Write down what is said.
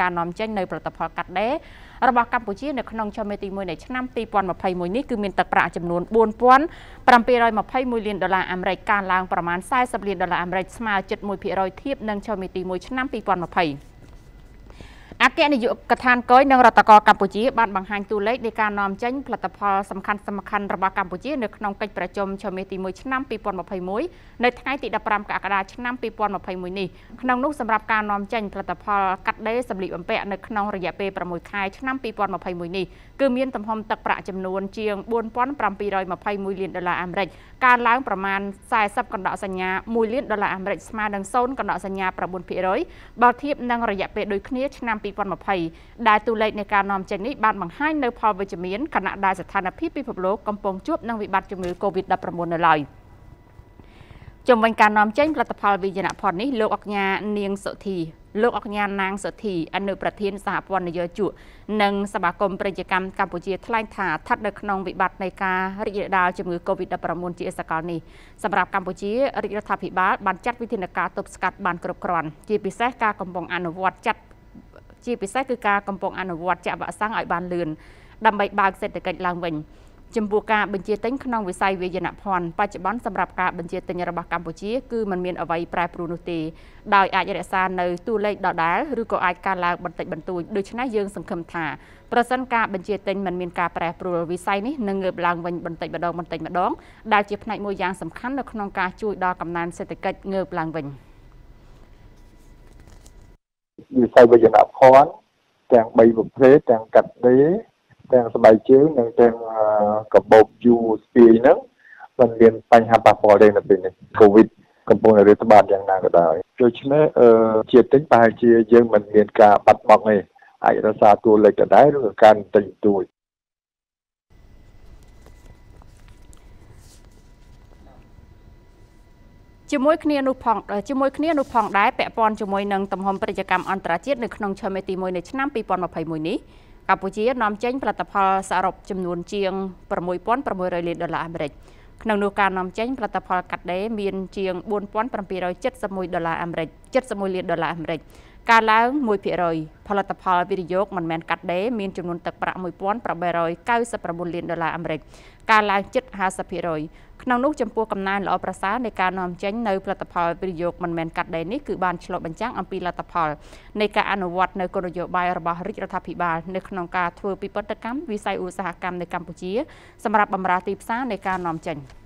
ការនាំចេញនៅផលិតផលកាត់ដេររបស់កម្ពុជានៅក្នុងឆមាសទី1នៃឆ្នាំ2021នេះគឺមានទឹកប្រាក់ចំនួន4721លានដុល្លារអាមេរិកកើនឡើងប្រមាណ40លានដុល្លារអាមេរិកស្មើជិត1%ធៀបនឹងឆមាសទី1ឆ្នាំ2020 អគ្គនាយកដ្ឋានកុយនិងរដ្ឋកោកម្ពុជាបានបង្ហាញតួលេខនៃការនាំចេញផលិតផលសំខាន់សំខាន់របស់កម្ពុជានៅក្នុងកិច្ចប្រជុំឆមាសទី1ឆ្នាំ2021នៅថ្ងៃទី15កក្កដាឆ្នាំ2021នេះក្នុងនោះសម្រាប់ការនាំចេញផលិតផលកាត់ដេរសម្លៀកបំពាក់នៅក្នុងរយៈពេល6ខែឆ្នាំ2021នេះគឺមានទំហំទឹកប្រាក់ចំនួនជាង4721លានដុល្លារអាមេរិកកើនឡើងប្រមាណ40កណ្ដកសញ្ញា1លានដុល្លារអាមេរិកស្មើនឹង0កណ្ដកសញ្ញា9%បើធៀបនឹងរយៈពេលដូចគ្នាឆ្នាំ2020ដែលតួលេខនៃការនាំចេញនេះបានបង្ហាញនៅផលវិជ្ជមានខណៈដែលស្ថានភាពពិភពលោកកំពុងជួបនឹងវិបត្តិជំងឺ Covid-19 នៅឡើយជំវិញការនាំចេញផលិតផលវិញ្ញាណភ័ណ្ឌនេះលោកអគ្គនាងសុធីលោកអគ្គនានាងសុធីអនុប្រធានសហព័ន្ធនយោជកនិងសមាគមប្រជាកម្មកម្ពុជាថ្លែងថាស្ថិតនៅក្នុងវិបត្តិនៃការរីករាលដាលជំងឺ Covid-19 ជាសកលនេះសម្រាប់កម្ពុជារាជរដ្ឋាភិបាលបានចាត់វិធានការទប់ស្កាត់បានគ្រប់គ្រាន់ជាពិសេសការកំពុងអនុវត្តចាត់ ជាពិសេសគឺការកំពុងអនុវត្តចាក់វ៉ាក់សាំងឲ្យបានលឿនដើម្បីបើកសេដ្ឋកិច្ចឡើងវិញចំពោះការបញ្ជាទិញក្នុងវិស័យវាយនភ័ណ្ឌបច្ចុប្បន្នសម្រាប់ការបញ្ជាទិញរបស់កម្ពុជាគឺมันមានអ្វីប្រែប្រួលនោះទេដោយអាចរក្សានៅតួលេខដដែលឬក៏អាចកើនឡើងបន្តិចបន្តួចដូច្នេះយើងសង្ឃឹមថាប្រសិនការបញ្ជាទិញมันមានការប្រែប្រួលវិស័យនេះនឹងងើបឡើងវិញបន្តិចម្ដងបន្តិចម្ដងដែលជាផ្នែកមួយយ៉ាងសំខាន់នៅក្នុងការជួយដល់កំណើនសេដ្ឋកិច្ចងើបឡើងវិញ វិស័យវិជ្ជាភ័ណ្ឌទាំង3ប្រភេទទាំងកាត់ដេរទាំងស្បែកជើងនិងទាំងកាបូបយូស្ពាយហ្នឹងมันមានបញ្ហាប៉ះពាល់ទេនៅពេលនេះកូវីដកំពុងរាតត្បាតយ៉ាងណាក៏ដោយដូច្នេះអឺជាទិញប្រហែលជាយើងមិនមានការបាត់បង់ទេអាចរក្សាតួលេខដដែលឬក៏កើនតិចតួច ជាមួយគ្នានោះផងជាមួយគ្នានោះផងដែរពាក់ព័ន្ធជាមួយនឹងទំហំពាណិជ្ជកម្មអន្តរជាតិនៅក្នុងឆមាសទី1នៃឆ្នាំ2021នេះកម្ពុជានាំចេញផលិតផលសរុបចំនួនជាង6600លានដុល្លារអាមេរិកក្នុងនោះការនាំចេញផលិតផលកាត់ដេរមានជាង4771ដុល្លារអាមេរិក71លានដុល្លារអាមេរិក កើនឡើង1%ផលិតផលវិនិយោគមិនមែនកាត់ដេរមានចំនួនទឹកប្រាក់1899លានដុល្លារអាមេរិកកើនឡើងជិត50%ក្នុងនោះចំពោះកំណើនល្អប្រសើរនៃការនាំចេញនៅផលិតផលវិនិយោគមិនមែនកាត់ដេរនេះគឺបានឆ្លុះបញ្ចាំងអំពីលទ្ធផលនៃការអនុវត្តនៅគោលនយោបាយរបស់រាជរដ្ឋាភិបាលនៅក្នុងការធ្វើពិពិធកម្មវិស័យឧស្សាហកម្មនៅកម្ពុជាសម្រាប់បម្រើទីផ្សារនៃការនាំចេញ។